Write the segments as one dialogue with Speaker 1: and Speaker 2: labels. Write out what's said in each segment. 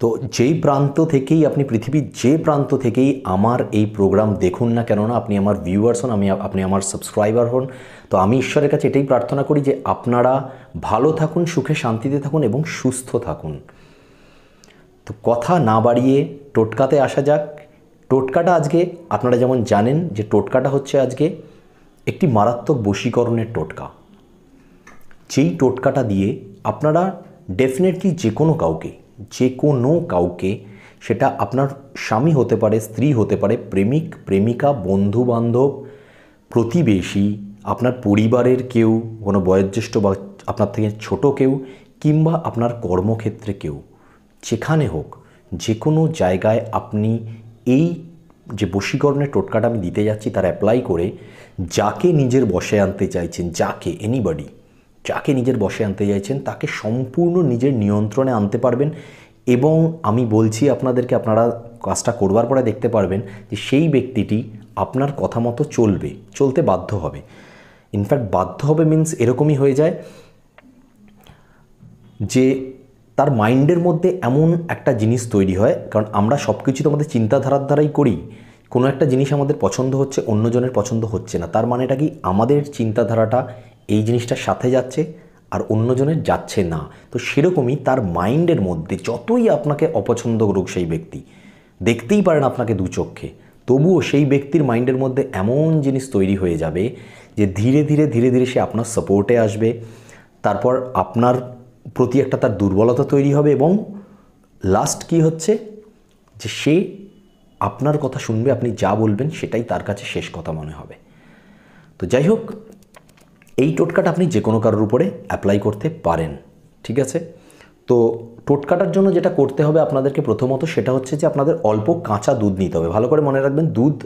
Speaker 1: তো যেই প্রান্ত থেকেই আপনি পৃথিবীর যে প্রান্ত থেকেই আমার এই প্রোগ্রাম দেখুন না কেননা আপনি আমার ভিউয়ার্স হন, আমি আপনি আমার সাবস্ক্রাইবার হন, তো আমি ঈশ্বরের কাছে এটাই প্রার্থনা করি যে আপনারা ভালো থাকুন, সুখে শান্তিতে থাকুন এবং সুস্থ থাকুন। তো কথা না বাড়িয়ে টোটকাতে আসা যাক। টোটকাটা আজকে আপনারা যেমন জানেন যে টোটকাটা হচ্ছে আজকে একটি মারাত্মক বশীকরণের টোটকা। যেই টোটকাটা দিয়ে আপনারা ডেফিনেটলি যে কোনো কাউকে যে কোনো কাউকে সেটা আপনার স্বামী হতে পারে, স্ত্রী হতে পারে, প্রেমিক, প্রেমিকা বন্ধু বান্ধব প্রতিবেশী, আপনার পরিবারের কেউ, কোনো বয়োজ্যেষ্ঠ বা আপনার থেকে ছোট কেউ কিংবা আপনার কর্মক্ষেত্রে কেউ। যেখানে হোক, যে কোনো জায়গায় আপনি এই যে বশীকরণের টোটকাটা আমি দিতে যাচ্ছি, তার অ্যাপ্লাই করে যাকে নিজের বসে আনতে চাইছেন, যাকে এনিবডি যাকে নিজের বসে আনতে চাইছেন, তাকে সম্পূর্ণ নিজের নিয়ন্ত্রণে আনতে পারবেন। এবং আমি বলছি আপনাদেরকে, আপনারা কাজটা করবার পরে দেখতে পারবেন যে সেই ব্যক্তিটি আপনার কথা মতো চলবে, চলতে বাধ্য হবে। ইনফ্যাক্ট বাধ্য হবে মিন্স এরকমই হয়ে যায় যে তার মাইন্ডের মধ্যে এমন একটা জিনিস তৈরি হয়, কারণ আমরা সব কিছু তো আমাদের চিন্তাধারার দ্বারাই করি। কোনো একটা জিনিস আমাদের পছন্দ হচ্ছে, অন্যজনের পছন্দ হচ্ছে না। তার মানেটা কি? আমাদের চিন্তাধারাটা এই জিনিসটার সাথে যাচ্ছে আর অন্যজনের যাচ্ছে না। তো সেরকমই তার মাইন্ডের মধ্যে যতই আপনাকে অপছন্দ করুক সেই ব্যক্তি, দেখতেই পারেন আপনাকে দু চক্ষে তবুও সেই ব্যক্তির মাইন্ডের মধ্যে এমন জিনিস তৈরি হয়ে যাবে যে ধীরে ধীরে ধীরে ধীরে সে আপনার সাপোর্টে আসবে, তারপর আপনার প্রতি একটা তার দুর্বলতা তৈরি হবে এবং লাস্ট কি হচ্ছে? যে সে আপনার কথা শুনবে, আপনি যা বলবেন সেটাই তার কাছে শেষ কথা মনে হবে। তো যাই হোক এই টোটকাটা আপনি যে কোনো কারোর উপরে অ্যাপ্লাই করতে পারেন, ঠিক আছে? তো টোটকাটার জন্য যেটা করতে হবে আপনাদেরকে প্রথমত সেটা হচ্ছে যে আপনাদের অল্প কাঁচা দুধ নিতে হবে। ভালো করে মনে রাখবেন, দুধ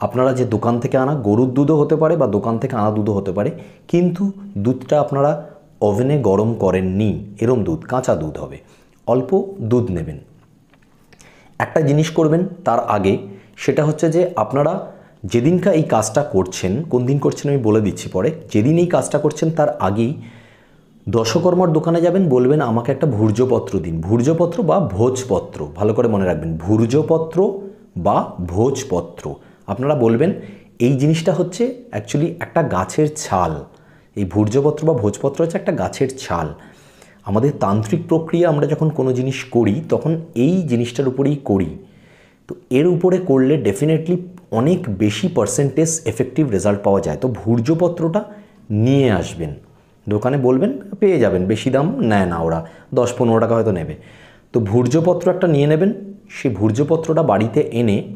Speaker 1: আপনারা যে দোকান থেকে আনা, গরুর দুধও হতে পারে বা দোকান থেকে আনা দুধও হতে পারে, কিন্তু দুধটা আপনারা ওভেনে গরম করেননি, এরম দুধ, কাঁচা দুধ হবে। অল্প দুধ নেবেন। একটা জিনিস করবেন তার আগে, সেটা হচ্ছে যে আপনারা যেদিনকা এই কাজটা করছেন, কোন দিন করছেন আমি বলে দিচ্ছি পরে, যেদিন এই কাজটা করছেন তার আগেই দশকর্মার দোকানে যাবেন, বলবেন আমাকে একটা ভূর্জপত্র দিন। ভূর্জপত্র বা ভোজপত্র, ভালো করে মনে রাখবেন। ভূর্জপত্র বা ভোজপত্র। আপনারা বলবেন এই জিনিসটা হচ্ছে অ্যাকচুয়ালি একটা গাছের ছাল। এই ভূর্জপত্র বা ভোজপত্র হচ্ছে একটা গাছের ছাল। আমাদের তান্ত্রিক প্রক্রিয়া আমরা যখন কোনো জিনিস করি, তখন এই জিনিসটার উপরেই করি। তো এর উপরে করলে ডেফিনেটলি অনেক বেশি পার্সেন্টেজ এফেক্টিভ রেজাল্ট পাওয়া যায়। তো ভূর্জপত্রটা নিয়ে আসবেন। দোকানে বলবেন, পেয়ে যাবেন। বেশি দাম নেয় না ওরা। দশ পনেরো টাকা হয়তো নেবে। তো ভূর্জপত্র একটা নিয়ে নেবেন। সেই ভূর্জপত্রটা বাড়িতে এনে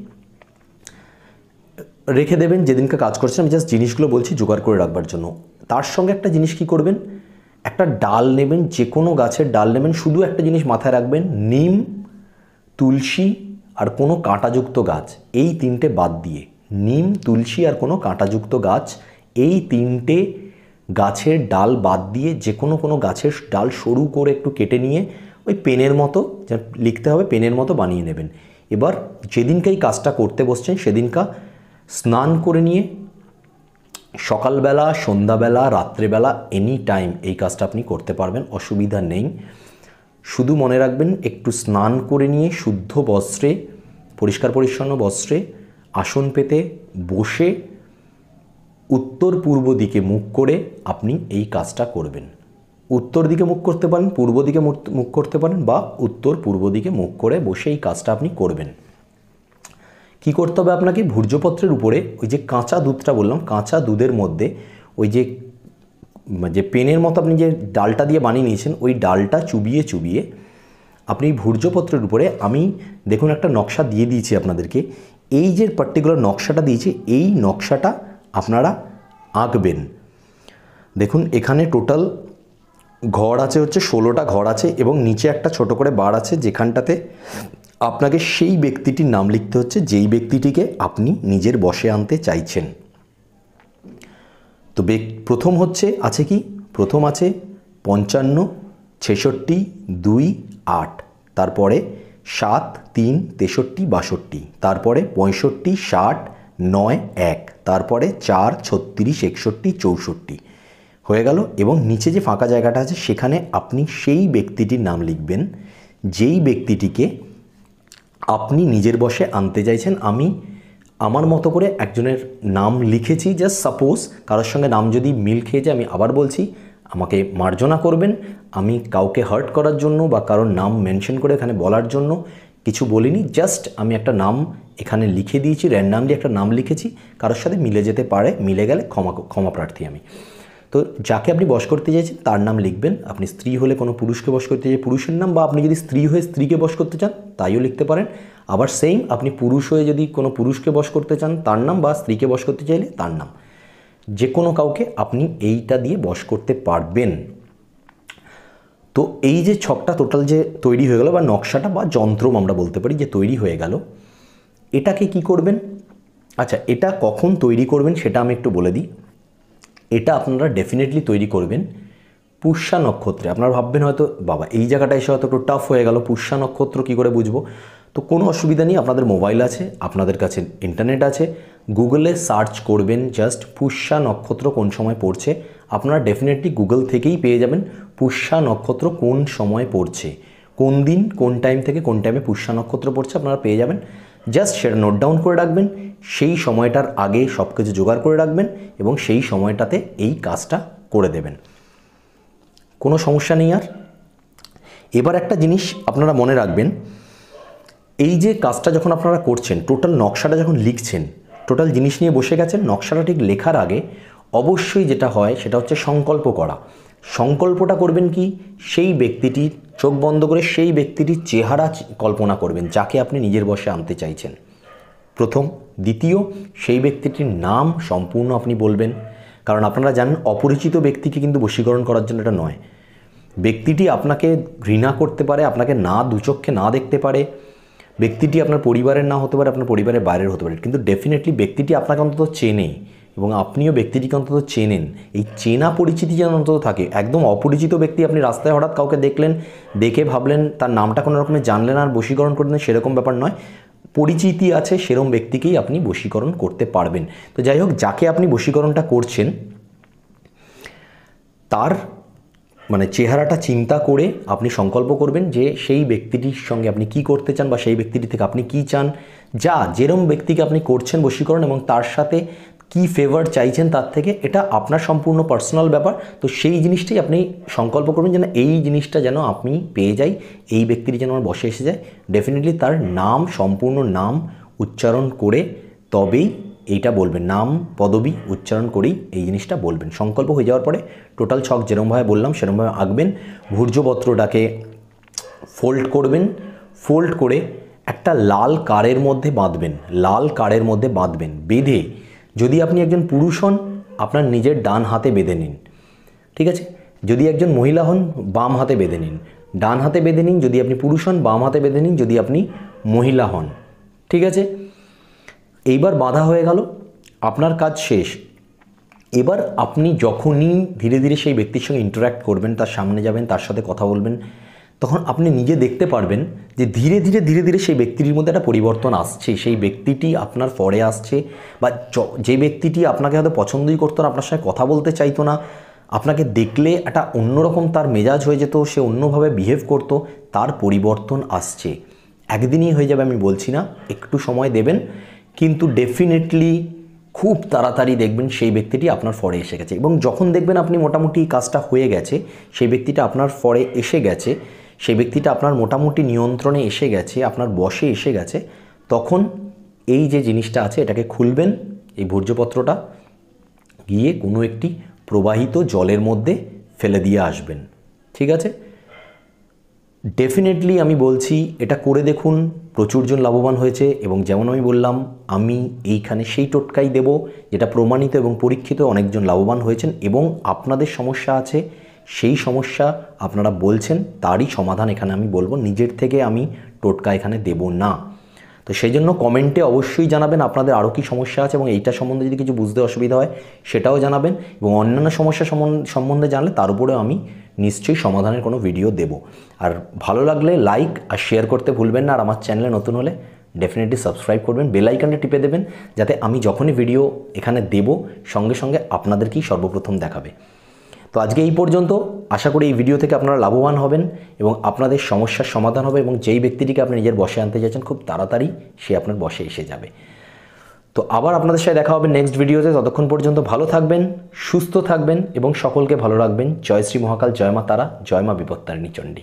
Speaker 1: রেখে দেবেন। যেদিনকে কাজ করছেন, আমি জাস্ট জিনিসগুলো বলছি জোগাড় করে রাখবার জন্য। তার সঙ্গে একটা জিনিস কি করবেন? একটা ডাল নেবেন। যে কোনো গাছের ডাল নেবেন। শুধু একটা জিনিস মাথায় রাখবেন। নিম, তুলসী আর কোনো কাঁটাযুক্ত গাছ, এই তিনটে বাদ দিয়ে। নিম, তুলসী আর কোনো কাঁটাযুক্ত গাছ, এই তিনটে গাছের ডাল বাদ দিয়ে যে কোনো কোনো গাছের ডাল সরু করে একটু কেটে নিয়ে ওই পেনের মতো, যা লিখতে হবে, পেনের মতো বানিয়ে নেবেন। এবার যেদিনকে এই কাজটা করতে বসছেন, সেদিনকা স্নান করে নিয়ে সকালবেলা, সন্ধ্যাবেলা, রাত্রেবেলা, এনি টাইম এই কাজটা আপনি করতে পারবেন, অসুবিধা নেই। শুধু মনে রাখবেন, একটু স্নান করে নিয়ে শুদ্ধ বস্ত্রে, পরিষ্কার পরিচ্ছন্ন বস্ত্রে আসন পেতে বসে উত্তর পূর্ব দিকে মুখ করে আপনি এই কাজটা করবেন। উত্তর দিকে মুখ করতে পারেন, পূর্ব দিকে মুখ করতে পারেন বা উত্তর পূর্ব দিকে মুখ করে বসে এই কাজটা আপনি করবেন। কি করতে হবে আপনাকে? ভূর্জপত্রের উপরে ওই যে কাঁচা দুধটা বললাম, কাঁচা দুধের মধ্যে ওই যে যে পেনের মতো আপনি যে ডালটা দিয়ে বানিয়ে নিয়েছেন, ওই ডালটা চুবিয়ে চুবিয়ে আপনি ভূর্জপত্রের উপরে আমি দেখুন একটা নকশা দিয়ে দিয়েছি আপনাদেরকে। এই যে পার্টিকুলার নকশাটা দিয়েছি, এই নকশাটা আপনারা আঁকবেন। দেখুন, এখানে টোটাল ঘর আছে হচ্ছে, ষোলোটা ঘর আছে এবং নিচে একটা ছোট করে বার আছে যেখানটাতে আপনাকে সেই ব্যক্তিটির নাম লিখতে হচ্ছে, যেই ব্যক্তিটিকে আপনি নিজের বসে আনতে চাইছেন। তো প্রথম হচ্ছে, আছে কি? প্রথম আছে পঞ্চান্ন, ছেষট্টি, দুই, আট। তারপরে সাত, তিন, তেষট্টি, বাষট্টি। তারপরে পঁয়ষট্টি, ষাট, নয়, এক। তারপরে চার, ছত্রিশ, একষট্টি, চৌষট্টি। হয়ে গেল। এবং নিচে যে ফাঁকা জায়গাটা আছে, সেখানে আপনি সেই ব্যক্তিটির নাম লিখবেন। যেই ব্যক্তিটিকে আপনি নিজের বশে আনতে চাইছেন, আমি আমার মতো করে একজনের নাম লিখেছি জাস্ট সাপোজ কারোর সঙ্গে নাম যদি মিল খেয়ে যায়, আমি আবার বলছি, আমাকে মার্জনা করবেন। আমি কাউকে হার্ট করার জন্য বা কারোর নাম মেনশন করে এখানে বলার জন্য কিছু বলিনি। জাস্ট আমি একটা নাম এখানে লিখে দিয়েছি র্যান্ডামলি একটা নাম লিখেছি। কারোর সাথে মিলে যেতে পারে, মিলে গেলে ক্ষমা ক্ষমা প্রার্থী আমি। তো যাকে আপনি বশ করতে চাইছেন, তার নাম লিখবেন। আপনি স্ত্রী হলে কোনো পুরুষকে বশ করতে চাই পুরুষের নাম বা আপনি যদি স্ত্রী হয়ে স্ত্রীকে বশ করতে চান, তাইও লিখতে পারেন। আবার সেম আপনি পুরুষ হয়ে যদি কোনো পুরুষকে বশ করতে চান, তার নাম বা স্ত্রীকে বশ করতে চাইলে তার নাম। যে কোনো কাউকে আপনি এইটা দিয়ে বশ করতে পারবেন। তো এই যে ছকটা টোটাল যে তৈরি হয়ে গেল বা নকশাটা বা যন্ত্রম আমরা বলতে পারি যে তৈরি হয়ে গেল, এটাকে কি করবেন? আচ্ছা এটা কখন তৈরি করবেন সেটা আমি একটু বলে দিই। এটা আপনারা ডেফিনেটলি তৈরি করবেন পুষ্যা নক্ষত্রে। আপনারা ভাববেন হয়তো, বাবা, এই জায়গাটা এসে হয়তো একটু টাফ হয়ে গেল। পুষ্যা নক্ষত্র কী করে বুঝব? তো কোনো অসুবিধা নেই, আপনাদের মোবাইল আছে, আপনাদের কাছে ইন্টারনেট আছে। গুগলে সার্চ করবেন জাস্ট পুষ্যা নক্ষত্র কোন সময় পড়ছে। আপনারা ডেফিনেটলি গুগল থেকেই পেয়ে যাবেন পুষ্যা নক্ষত্র কোন সময় পড়ছে। কোন দিন, কোন টাইম থেকে কোন টাইমে পুষ্যা নক্ষত্র পড়ছে আপনারা পেয়ে যাবেন। জাস্ট সেটা নোট ডাউন করে রাখবেন, সেই সময়টার আগে সব কিছু জোগাড় করে রাখবেন এবং সেই সময়টাতে এই কাজটা করে দেবেন। কোনো সমস্যা নেই আর। এবার একটা জিনিস আপনারা মনে রাখবেন এই যে কাজটা যখন আপনারা করছেন টোটাল নকশাটা যখন লিখছেন টোটাল জিনিস নিয়ে বসে গেছেন, নকশাটা ঠিক লেখার আগে অবশ্যই যেটা হয় সেটা হচ্ছে সংকল্প করা। সংকল্পটা করবেন কি? সেই ব্যক্তিটির চোখ বন্ধ করে সেই ব্যক্তিটির চেহারা কল্পনা করবেন, যাকে আপনি নিজের বসে আনতে চাইছেন। প্রথম। দ্বিতীয়, সেই ব্যক্তিটির নাম সম্পূর্ণ আপনি বলবেন। কারণ আপনারা জানেন, অপরিচিত ব্যক্তিকে কিন্তু বশীকরণ করার জন্য এটা নয়। ব্যক্তিটি আপনাকে ঘৃণা করতে পারে, আপনাকে না, দুচক্ষে না দেখতে পারে ব্যক্তিটি আপনার পরিবারের না হতে পারে, আপনার পরিবারের বাইরের হতে পারে। কিন্তু ডেফিনেটলি ব্যক্তিটি আপনাকে অন্তত চেনে এবং আপনিও ব্যক্তিটিকে অন্তত চেনেন। এই চেনা পরিচিতি যেন অন্তত থাকে। একদম অপরিচিত ব্যক্তি আপনি রাস্তায় হঠাৎ কাউকে দেখলেন, দেখে ভাবলেন তার নামটা কোনো রকমের জানলেন আর বশীকরণ করলেন, সেরকম ব্যাপার নয়। পরিচিতি আছে সেরকম ব্যক্তিকেই আপনি বশীকরণ করতে পারবেন। তো যাই হোক, যাকে আপনি বশীকরণটা করছেন, তার মানে চেহারাটা চিন্তা করে আপনি সংকল্প করবেন যে সেই ব্যক্তিটির সঙ্গে আপনি কি করতে চান বা সেই ব্যক্তিটি থেকে আপনি কি চান। যা যেরম ব্যক্তিকে আপনি করছেন বশীকরণ এবং তার সাথে কি ফেভার চাইছেন তার থেকে, এটা আপনার সম্পূর্ণ পার্সোনাল ব্যাপার। তো সেই জিনিসটাই আপনি সংকল্প করবেন যেন এই জিনিসটা যেন আপনি পেয়ে যাই, এই ব্যক্তিটি যেন আমার বসে এসে যায়। ডেফিনেটলি তার নাম, সম্পূর্ণ নাম উচ্চারণ করে তবেই এইটা বলবেন, নাম, পদবি উচ্চারণ করেই এই জিনিসটা বলবেন। সংকল্প হয়ে যাওয়ার পরে টোটাল ছক যেরমভাবে বললাম সেরমভাবে আঁকবেন। ভূর্যপত্রটাকে ফোল্ড করবেন ফোল্ড করে একটা লাল কারের মধ্যে বাঁধবেন, লাল কারের মধ্যে বাঁধবেন, বেঁধে যদি আপনি একজন পুরুষ হন, আপনার নিজের ডান হাতে বেঁধে নিন, ঠিক আছে? যদি একজন মহিলা হন, বাম হাতে বেঁধে নিন, ডান হাতে বেঁধে নিন, যদি আপনি পুরুষ হন, বাম হাতে বেঁধে নিন, যদি আপনি মহিলা হন, ঠিক আছে? এইবার বাধা হয়ে গেল, আপনার কাজ শেষ। এবার আপনি যখনই ধীরে ধীরে সেই ব্যক্তির সঙ্গে ইন্টারাক্ট করবেন, তার সামনে যাবেন, তার সাথে কথা বলবেন, তখন আপনি নিজে দেখতে পারবেন যে ধীরে ধীরে ধীরে ধীরে সেই ব্যক্তিটির মধ্যে একটা পরিবর্তন আসছে। সেই ব্যক্তিটি আপনার ফরে আসছে বা যে ব্যক্তিটি আপনাকে হয়তো পছন্দই করতো না, আপনার সঙ্গে কথা বলতে চাইতো না, আপনাকে দেখলে একটা অন্যরকম তার মেজাজ হয়ে যেত, সে অন্যভাবে বিহেভ করতো, তার পরিবর্তন আসছে। একদিনই হয়ে যাবে, আমি বলছি না, একটু সময় দেবেন কিন্তু ডেফিনেটলি খুব তাড়াতাড়ি দেখবেন সেই ব্যক্তিটি আপনার ফরে এসে গেছে। এবং যখন দেখবেন আপনি মোটামুটি কাজটা হয়ে গেছে, সেই ব্যক্তিটা আপনার ফরে এসে গেছে, সেই ব্যক্তিটা আপনার মোটামুটি নিয়ন্ত্রণে এসে গেছে, আপনার বসে এসে গেছে, তখন এই যে জিনিসটা আছে, এটাকে খুলবেন, এই ভূর্যপত্রটা গিয়ে কোনো একটি প্রবাহিত জলের মধ্যে ফেলে দিয়ে আসবেন। ঠিক আছে? ডেফিনেটলি আমি বলছি, এটা করে দেখুন প্রচুরজন লাভবান হয়েছে এবং যেমন আমি বললাম, আমি এইখানে সেই টোটকাই দেব যেটা প্রমাণিত এবং পরীক্ষিত অনেকজন লাভবান হয়েছেন এবং আপনাদের সমস্যা আছে, সেই সমস্যা আপনারা বলছেন, তারই সমাধান এখানে আমি বলব, নিজের থেকে আমি টোটকা এখানে দেব না। তো সেই জন্য কমেন্টে অবশ্যই জানাবেন আপনাদের আরও কী সমস্যা আছে এবং এইটা সম্বন্ধে যদি কিছু বুঝতে অসুবিধা হয়, সেটাও জানাবেন এবং অন্যান্য সমস্যা সম্বন্ধে জানলে তার উপরেও আমি নিশ্চয়ই সমাধানের কোনো ভিডিও দেব। আর ভালো লাগলে লাইক আর শেয়ার করতে ভুলবেন না। আর আমার চ্যানেলে নতুন হলে ডেফিনেটলি সাবস্ক্রাইব করবেন বেল আইকনটা টিপে দেবেন, যাতে আমি যখনই ভিডিও এখানে দেব, সঙ্গে সঙ্গে আপনাদেরকেই সর্বপ্রথম দেখাবে। তো আজকে এই পর্যন্ত। আশা করি এই ভিডিও থেকে আপনারা লাভবান হবেন এবং আপনাদের সমস্যার সমাধান হবে এবং যেই ব্যক্তিটিকে আপনি নিজের বসে আনতে চাইছেন, খুব তাড়াতাড়ি সে আপনার বসে এসে যাবে। তো আবার আপনাদের সাথে দেখা হবে নেক্সট ভিডিওতে ততক্ষণ পর্যন্ত ভালো থাকবেন, সুস্থ থাকবেন এবং সকলকে ভালো রাখবেন। জয় শ্রী মহাকাল, জয় মা তারা, জয় মা বিপত্তারিণী চণ্ডী।